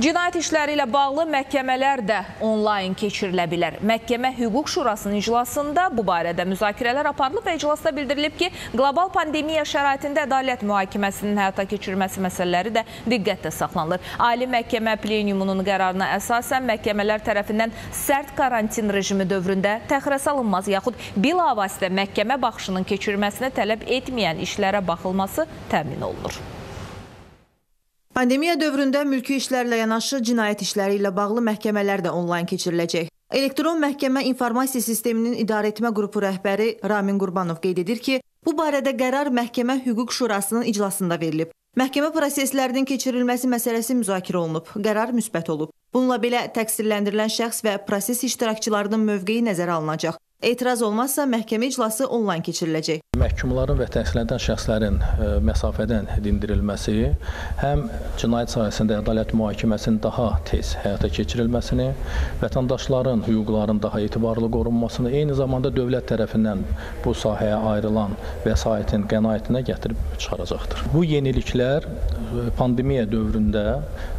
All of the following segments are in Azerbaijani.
Cinayət işləri ilə bağlı məhkəmələr də onlayn keçirilə bilər. Məhkəmə Hüquq Şurasının iclasında bu barədə müzakirələr aparılıb və iclasda bildirilib ki, qlobal pandemiya şəraitində ədalət mühakiməsinin həyata keçirilməsi məsələləri də diqqətdə saxlanılır. Ali Məhkəmə Plenümunun qərarına əsasən məhkəmələr tərəfindən sərt karantin rejimi dövründə təxirə salınmaz yaxud bilavasitə məhkəmə baxışının keçirilməsini tələb etməyən işlərə baxılması təmin olunur. Pandemiya dövründə mülki işlərlə yanaşı cinayət işləri ilə bağlı məhkəmələr də onlayn keçiriləcək. Elektron məhkəmə informasiya sisteminin idarəetmə qrupu rəhbəri Ramin Qurbanov qeyd edir ki, bu barədə qərar Məhkəmə Hüquq Şurasının iclasında verilib. Məhkəmə proseslərinin keçirilməsi məsələsi müzakirə olunub, qərar müsbət olub. Bununla belə təqsirləndirilən şəxs və proses iştirakçılarının mövqeyi nəzərə alınacaq. Etiraz olmazsa məhkəmə iclası onlayn keçiriləcək. Məhkumların və təqsirləndirilən şəxslərin ə, məsafədən dindirilməsi həm cinayət sahəsində ədalət mühakiməsinin daha tez həyata keçirilməsini, vətəndaşların hüquqlarının daha etibarlı qorunmasını, eyni zamanda dövlət tərəfindən bu sahəyə ayrılan vəsaitin qənaətinə gətirib çıxaracaqdır. Bu yeniliklər pandemiya dövründə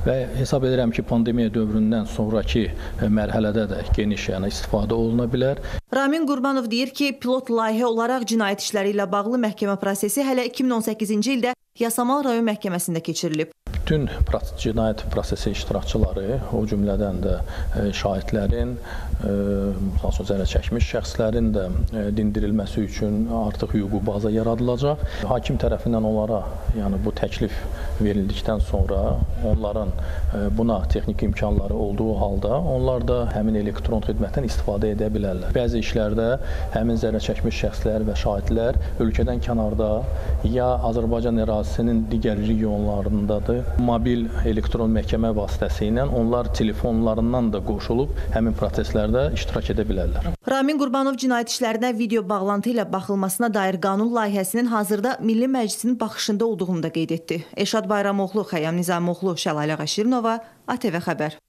və hesab edirəm ki, pandemiya dövründən sonrakı mərhələdə də geniş yəni istifadə oluna bilər. Ramin Qurbanov deyir ki, pilot layihə olaraq cinayət işləri ilə bağlı məhkəmə prosesi hələ 2018-ci ildə Yasamal rayon məhkəməsində keçirilib. Bütün cinayət prosesi iştirakçıları, o cümlədən də e, şahidlərin, məsələn, zərər çəkmiş şəxslərin də e, dindirilməsi üçün artıq hüquqi baza yaradılacaq. Hakim tərəfindən onlara, yəni bu təklif verildikdən sonra onların e, buna texniki imkanları olduğu halda onlar da həmin elektron xidmətdən istifadə edə bilərlər. Bəzi işlərdə həmin zərər çəkmiş şəxslər və şahidlər ölkədən kənarda ya Azərbaycan ərazisinin digər regionlarındadır. Mobil elektron məhkəmə vasitəsilə onlar telefonlarından da qoşulub həmin proseslərdə iştirak edə bilərlər. Ramin Qurbanov cinayət işlərinə video bağlantı ilə baxılmasına dair qanun layihəsinin hazırda Milli Məclisin baxışında olduğunu da qeyd etdi. Eşad Bayramoğlu, Xəyam Nizamoğlu, Şəlalə Qəşirinova, ATV xəbər.